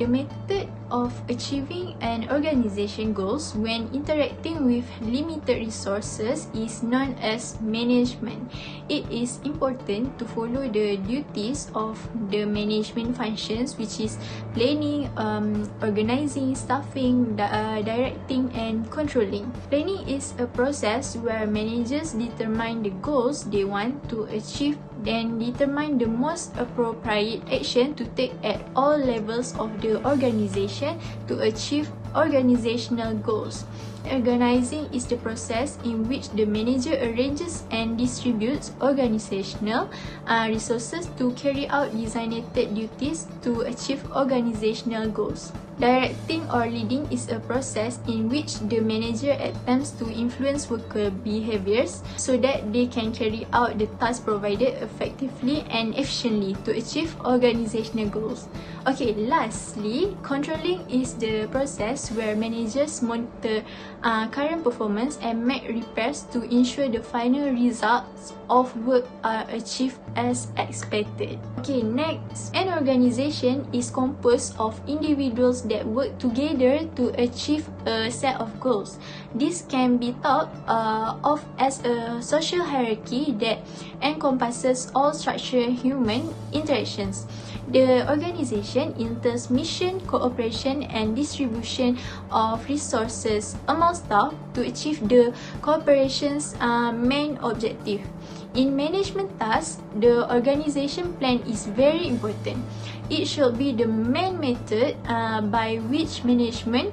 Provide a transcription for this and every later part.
The method of achieving an organization goals when interacting with limited resources is known as management. It is important to follow the duties of the management functions which is planning, um, organizing, staffing, uh, directing and controlling. Planning is a process where managers determine the goals they want to achieve then determine the most appropriate action to take at all levels of the organization to achieve organizational goals. Organizing is the process in which the manager arranges and distributes organizational uh, resources to carry out designated duties to achieve organizational goals. Directing or leading is a process in which the manager attempts to influence worker behaviors so that they can carry out the tasks provided effectively and efficiently to achieve organizational goals. Okay, lastly, controlling is the process where managers monitor uh, current performance and make repairs to ensure the final results of work are achieved as expected. Okay, next, an organization is composed of individuals that work together to achieve a set of goals. This can be thought uh, of as a social hierarchy that encompasses all structured human interactions. The organization entails mission, cooperation, and distribution of resources among staff to achieve the corporation's uh, main objective. In management tasks, the organization plan is very important. It should be the main method uh, by which management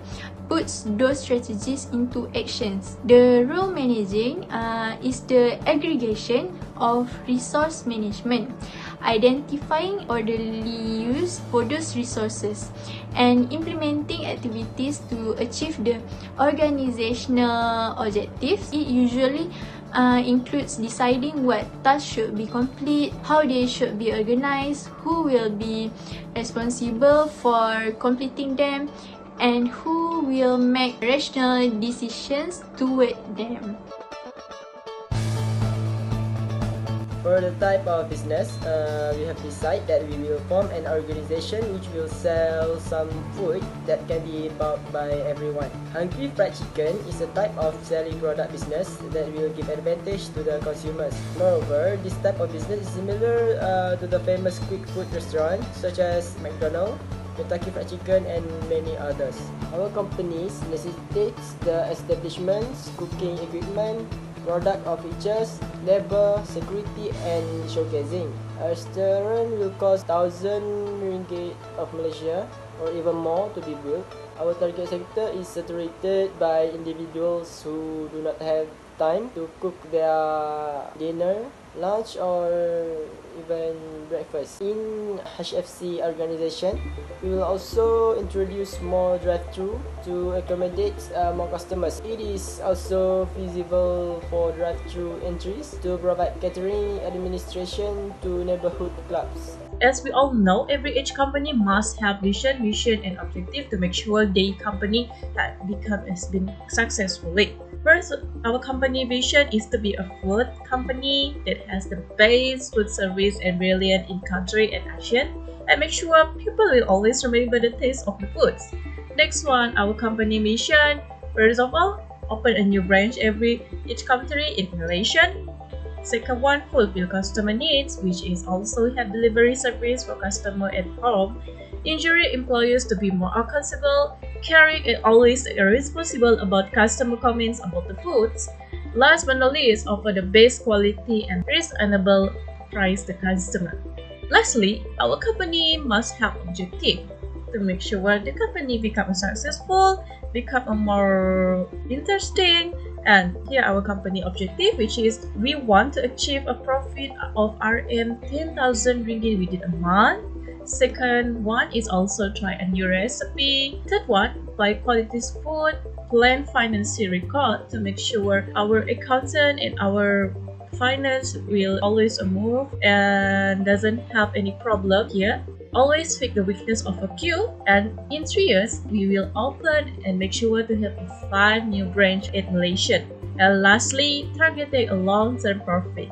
puts those strategies into actions. The role managing uh, is the aggregation of resource management, identifying orderly use for those resources, and implementing activities to achieve the organizational objectives. It usually uh, includes deciding what tasks should be complete, how they should be organized, who will be responsible for completing them, and who will make rational decisions toward them. For the type of business, uh, we have decided that we will form an organization which will sell some food that can be bought by everyone. Hungry Fried Chicken is a type of selling product business that will give advantage to the consumers. Moreover, this type of business is similar uh, to the famous quick food restaurant such as McDonald's, Kentucky Fried Chicken and many others. Our companies necessitates the establishments, cooking equipment, product of features, labor, security and showcasing. A restaurant will cost 1000 ringgit of Malaysia or even more to be built. Our target sector is saturated by individuals who do not have time to cook their dinner, lunch or even breakfast. In HFC organization, we will also introduce more drive-through to accommodate uh, more customers. It is also feasible for drive-through entries to provide catering administration to neighborhood clubs. As we all know, every each company must have vision, mission, and objective to make sure their company that become has been successfully. First, our company vision is to be a food company that has the best food service and brilliant in country and action, and make sure people will always remember the taste of the foods. Next one, our company mission. First of all, open a new branch every each country in Malaysia. Second one, fulfill customer needs, which is also have delivery service for customer at home. Injury employers to be more accountable, caring and always responsible about customer comments about the foods. Last but not least, offer the best quality and reasonable price to customer. Lastly, our company must have objective to make sure the company become successful, become a more interesting, and here our company objective which is we want to achieve a profit of RM 10,000 ringgit within a month. Second one is also try a new recipe. Third one, buy quality food, plan financial record to make sure our accountant and our finance will always move and doesn't have any problem here. Always fix the weakness of a queue and in three years we will open and make sure to have five new branch in Malaysia. And lastly targeting a long-term profit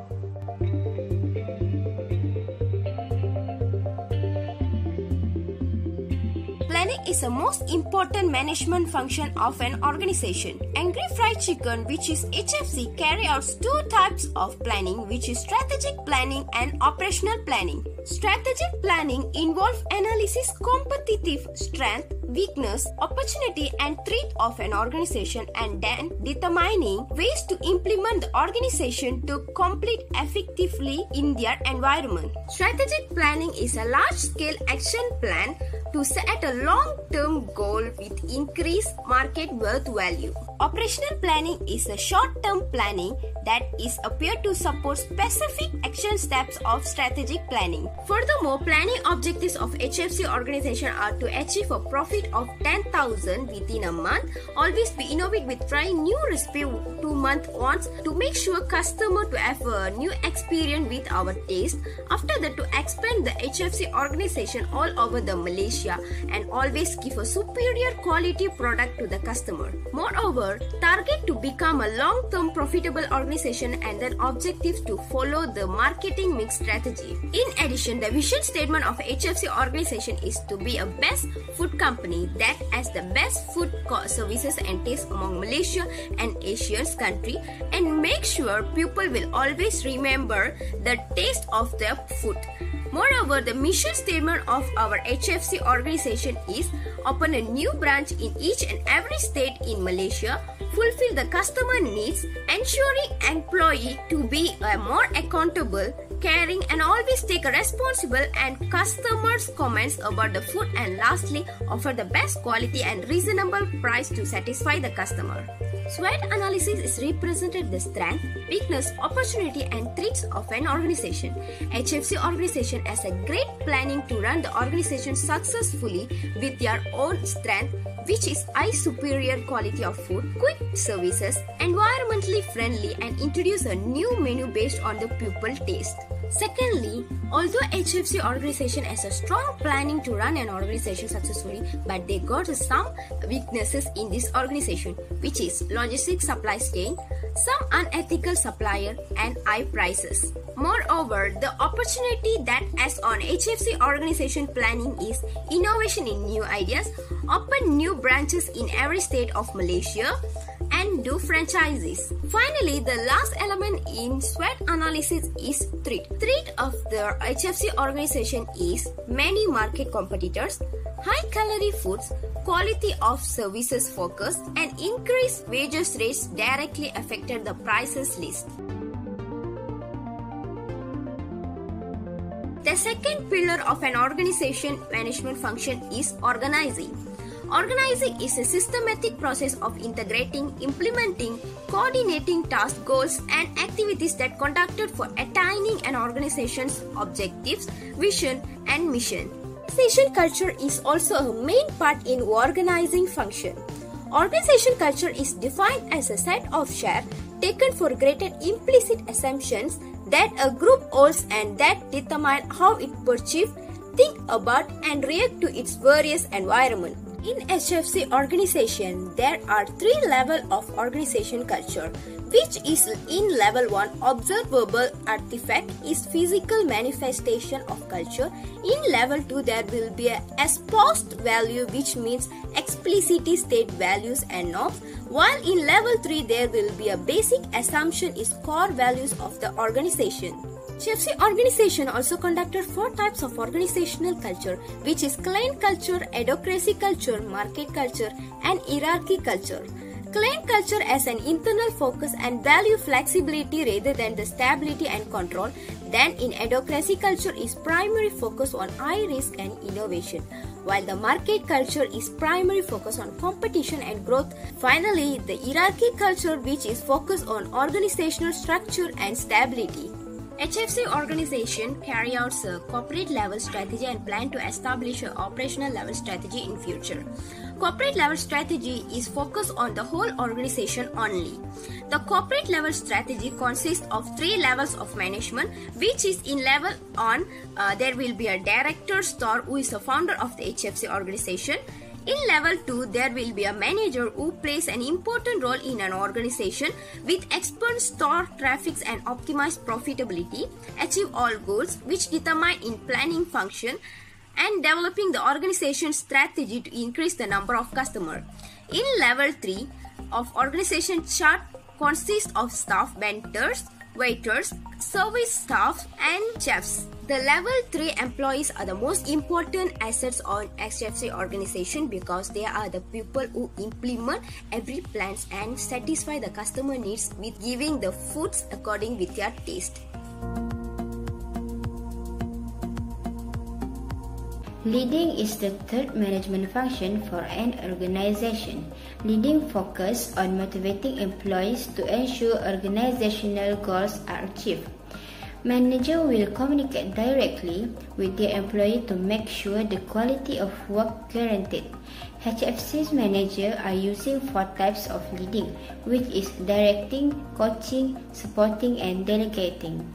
Planning is the most important management function of an organization. Hungry Fried Chicken, which is HFC, carry out two types of planning, which is strategic planning and operational planning. Strategic planning involves analysis competitive strength, weakness, opportunity and threat of an organization and then determining ways to implement the organization to complete effectively in their environment. Strategic planning is a large-scale action plan to set a long-term goal with increased market worth value. Operational planning is a short-term planning that is appeared to support specific action steps of strategic planning. Furthermore, planning objectives of HFC organization are to achieve a profit of 10,000 within a month, always be innovative with trying new recipe two month once to make sure customer to have a new experience with our taste. After that, to expand the HFC organization all over the Malaysia and always give a superior quality product to the customer. Moreover, target to become a long-term profitable organization and then objective to follow the marketing mix strategy. In addition, the vision statement of HFC organization is to be a best food company that has the best food services and taste among Malaysia and Asia's country and make sure people will always remember the taste of their food. Moreover, the mission statement of our HFC organization is open a new branch in each and every state in Malaysia, fulfill the customer needs, ensuring employee to be a more accountable, caring and always take a responsible and customers comments about the food and lastly offer the best quality and reasonable price to satisfy the customer. SWOT analysis is represented the strength, weakness, opportunity and threats of an organization. HFC organization has a great planning to run the organization successfully with their own strength which is high superior quality of food, quick services, environmentally friendly and introduce a new menu based on the pupil taste. Secondly, although HFC organization has a strong planning to run an organization successfully, but they got some weaknesses in this organization, which is logistics supply chain, some unethical supplier, and high prices. Moreover, the opportunity that as on HFC organization planning is innovation in new ideas, open new branches in every state of Malaysia, and do franchises. Finally, the last element in SWOT analysis is threat. Threat of the HFC organization is many market competitors, high calorie foods, quality of services focus, and increased wages rates directly affected the prices list. The second pillar of an organization management function is organizing. Organizing is a systematic process of integrating, implementing, coordinating task goals and activities that conducted for attaining an organization's objectives, vision and mission. Organization culture is also a main part in organizing function. Organization culture is defined as a set of shared, taken for granted implicit assumptions that a group holds and that determine how it perceives, think about and react to its various environment. In HFC organization, there are three levels of organization culture, which is in level 1 observable artifact is physical manifestation of culture. In level 2 there will be a espoused value which means explicitly state values and norms while in level 3 there will be a basic assumption is core values of the organization. HFC organization also conducted four types of organizational culture, which is clan culture, adhocracy culture, market culture, and hierarchy culture. Clan culture has an internal focus and value flexibility rather than the stability and control. Then in adhocracy culture is primary focus on high risk and innovation, while the market culture is primary focus on competition and growth. Finally, the hierarchy culture which is focused on organizational structure and stability. HFC organization carry out a corporate level strategy and plan to establish an operational level strategy in future. Corporate level strategy is focused on the whole organization only. The corporate level strategy consists of three levels of management, which is in level on uh, there will be a director store who is the founder of the HFC organization. In level 2, there will be a manager who plays an important role in an organization with expert store traffics and optimize profitability, achieve all goals which determine in planning function and developing the organization strategy to increase the number of customers. In level 3 of organization chart consists of staff mentors, waiters, service staff, and chefs. The level 3 employees are the most important assets on HFC organization because they are the people who implement every plans and satisfy the customer needs with giving the foods according with their taste. Leading is the third management function for an organization. Leading focus on motivating employees to ensure organizational goals are achieved. Manager will communicate directly with their employee to make sure the quality of work guaranteed. HFC's manager are using four types of leading, which is directing, coaching, supporting, and delegating.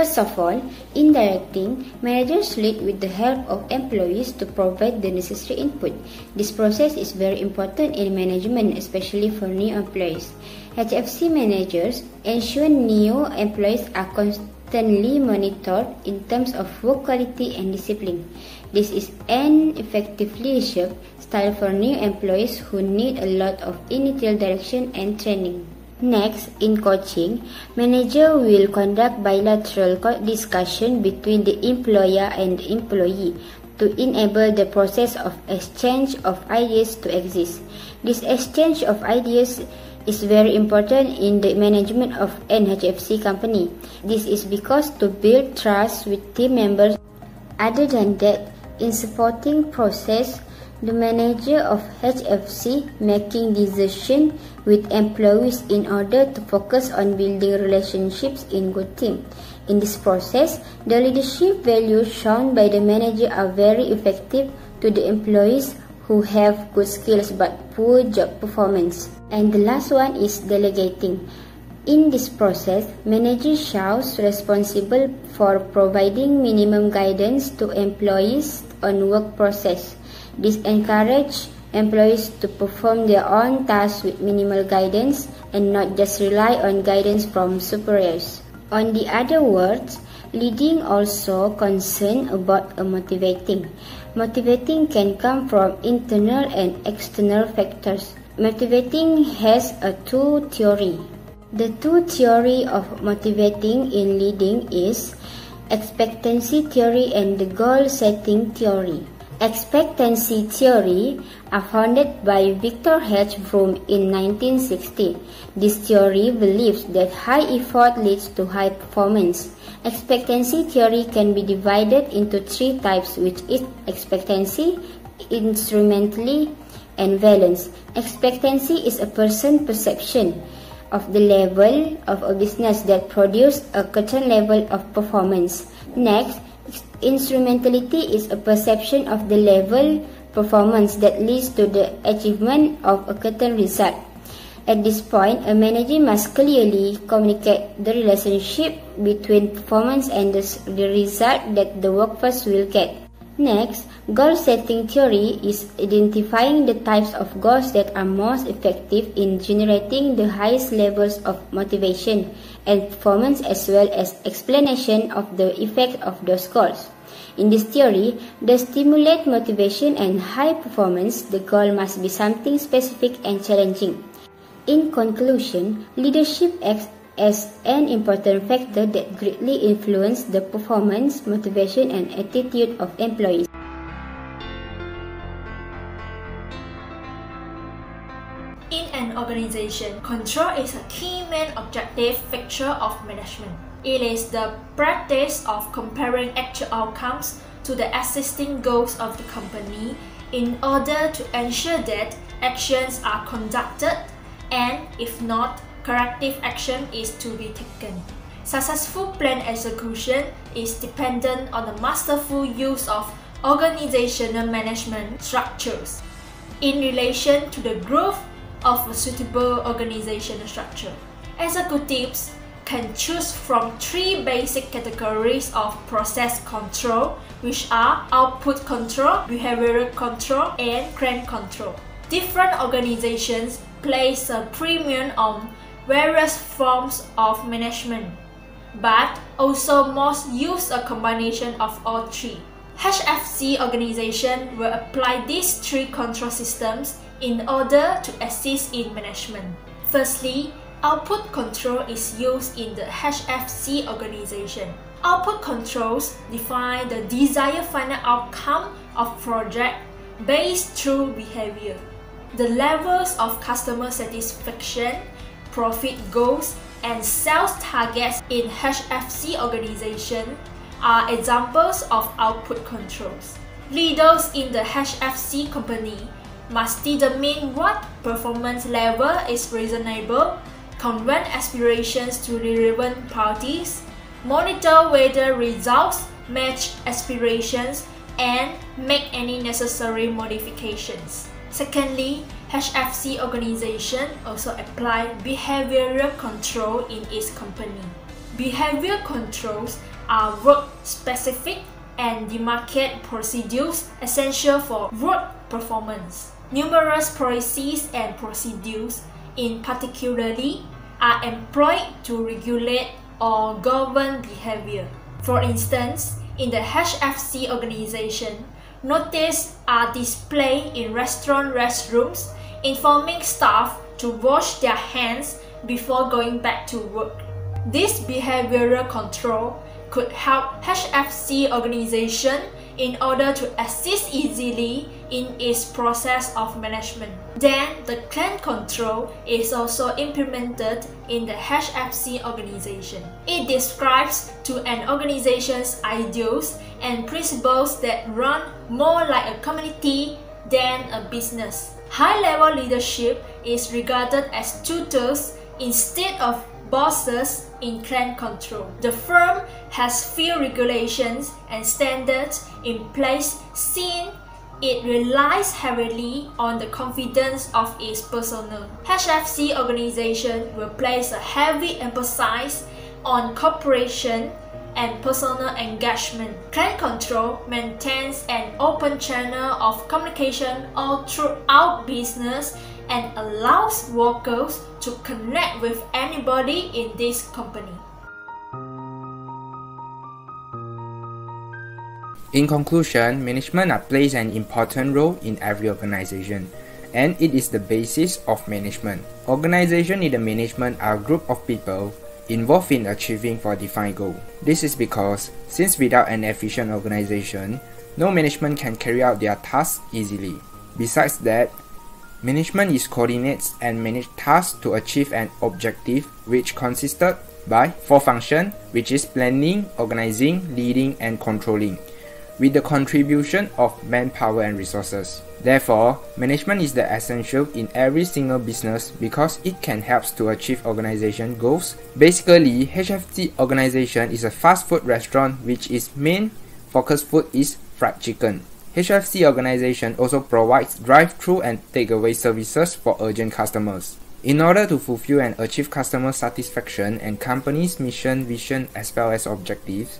First of all, in directing, managers lead with the help of employees to provide the necessary input. This process is very important in management, especially for new employees. HFC managers ensure new employees are constantly monitored in terms of work quality and discipline. This is an effective leadership style for new employees who need a lot of initial direction and training. Next, in coaching, manager will conduct bilateral discussion between the employer and employee to enable the process of exchange of ideas to exist. This exchange of ideas is very important in the management of NHFC company. This is because to build trust with team members. Other than that, in supporting process, the manager of HFC making decision with employees in order to focus on building relationships in good team. In this process, the leadership values shown by the manager are very effective to the employees who have good skills but poor job performance. And the last one is delegating. In this process, manager shows responsible for providing minimum guidance to employees on work process. This encourages employees to perform their own tasks with minimal guidance and not just rely on guidance from superiors. On the other words, leading also concern about motivating. Motivating can come from internal and external factors. Motivating has a two theory. The two theory of motivating in leading is expectancy theory and the goal setting theory. Expectancy theory founded by Victor H. Vroom in 1960. This theory believes that high effort leads to high performance. Expectancy theory can be divided into three types which is expectancy, instrumentality, and valence. Expectancy is a person's perception of the level of a business that produce a certain level of performance. Next, Instrumentality is a perception of the level performance that leads to the achievement of a certain result. At this point, a manager must clearly communicate the relationship between performance and the, the result that the workforce will get. Next, goal setting theory is identifying the types of goals that are most effective in generating the highest levels of motivation and performance as well as explanation of the effect of those goals. In this theory, to stimulate motivation and high performance, the goal must be something specific and challenging. In conclusion, leadership acts as an important factor that greatly influences the performance, motivation, and attitude of employees. Organization, control is a key main objective feature of management. It is the practice of comparing actual outcomes to the existing goals of the company in order to ensure that actions are conducted and, if not, corrective action is to be taken. Successful plan execution is dependent on the masterful use of organizational management structures in relation to the growth of a suitable organizational structure. Executives can choose from three basic categories of process control, which are output control, behavioral control, and clan control. Different organizations place a premium on various forms of management, but also most use a combination of all three. HFC organization will apply these three control systems in order to assist in management. Firstly, output control is used in the HFC organization. Output controls define the desired final outcome of project based through behavior. The levels of customer satisfaction, profit goals, and sales targets in HFC organization are examples of output controls. Leaders in the HFC company must determine what performance level is reasonable, convey aspirations to relevant parties, monitor whether results match aspirations, and make any necessary modifications. Secondly, HFC organization also apply behavioral control in its company. Behavior controls are work-specific and demarcate procedures essential for work performance. Numerous policies and procedures, in particularly, are employed to regulate or govern behavior. For instance, in the HFC organization, notices are displayed in restaurant restrooms, informing staff to wash their hands before going back to work. This behavioral control could help HFC organization in order to assist easily in its process of management. Then the clan control is also implemented in the HFC organization. It describes to an organization's ideals and principles that run more like a community than a business. High-level leadership is regarded as tutors instead of bosses in clan control. The firm has few regulations and standards in place since it relies heavily on the confidence of its personnel. HFC organization will place a heavy emphasis on cooperation and personal engagement. Clan Control maintains an open channel of communication all throughout business and allows workers to connect with anybody in this company. In conclusion, management plays an important role in every organization, and it is the basis of management. Organization in the management are a group of people involved in achieving for a defined goal. This is because, since without an efficient organization, no management can carry out their tasks easily. Besides that, Management is coordinates and manage tasks to achieve an objective which consisted by four functions which is planning, organizing, leading and controlling with the contribution of manpower and resources. Therefore, management is the essential in every single business because it can help to achieve organization goals. Basically, HFC organization is a fast food restaurant which its main focus food is fried chicken. HFC organization also provides drive-through and takeaway services for urgent customers. In order to fulfill and achieve customer satisfaction and company's mission, vision as well as objectives,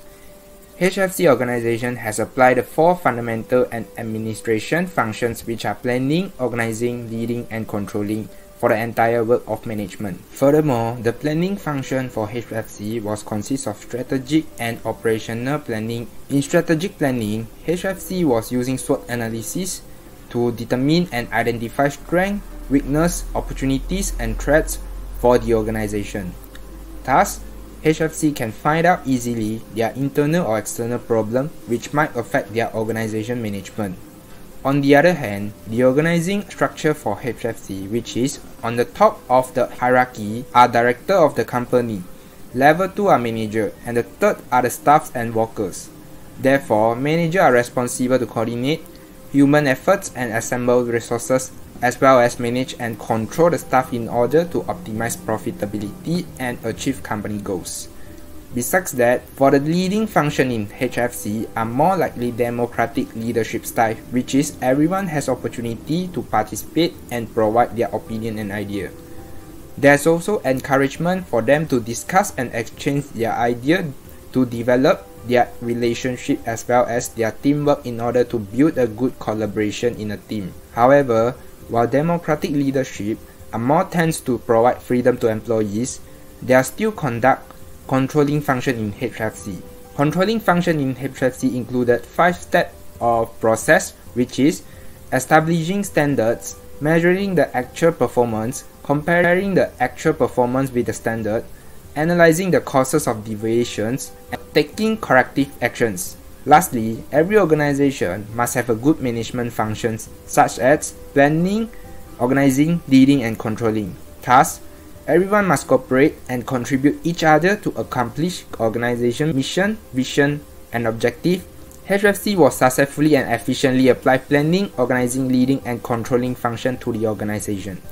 HFC organization has applied the four fundamental and administration functions which are planning, organizing, leading and controlling for the entire work of management. Furthermore, the planning function for HFC was consists of strategic and operational planning. In strategic planning, HFC was using SWOT analysis to determine and identify strengths, weakness, opportunities, and threats for the organization. Thus, HFC can find out easily their internal or external problem which might affect their organization management. On the other hand, the organizing structure for HFC, which is on the top of the hierarchy, are director of the company, level 2 are manager, and the third are the staffs and workers. Therefore, manager are responsible to coordinate human efforts and assemble resources as well as manage and control the staff in order to optimize profitability and achieve company goals. Besides that, for the leading function in HFC are more likely democratic leadership style, which is everyone has opportunity to participate and provide their opinion and idea. There's also encouragement for them to discuss and exchange their idea to develop their relationship as well as their teamwork in order to build a good collaboration in a team. However, while democratic leadership are more tends to provide freedom to employees, they are still conduct controlling function in HFC. Controlling function in HFC included five steps of process, which is establishing standards, measuring the actual performance, comparing the actual performance with the standard, analyzing the causes of deviations, and taking corrective actions. Lastly, every organization must have a good management functions such as planning, organizing, leading, and controlling. Thus, everyone must cooperate and contribute each other to accomplish organization mission, vision, and objective. HFC was successfully and efficiently applied planning, organizing, leading, and controlling function to the organization.